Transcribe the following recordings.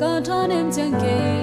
Cả thân em chẳng kể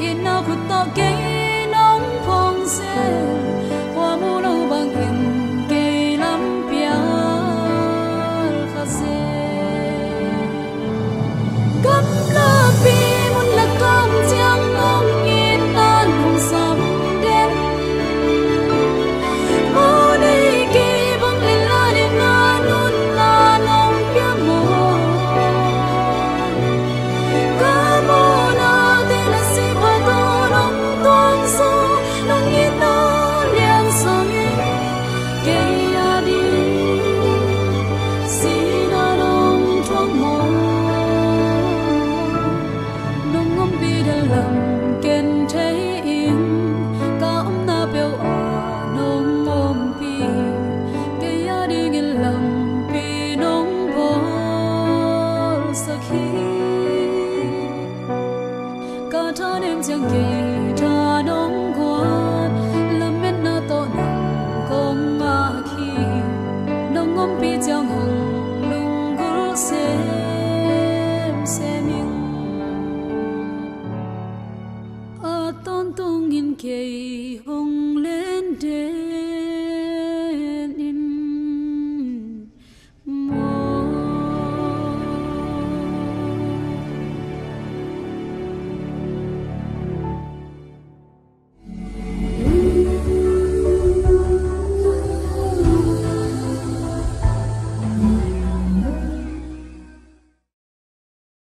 熱鬧闊多幾。 전음전 교양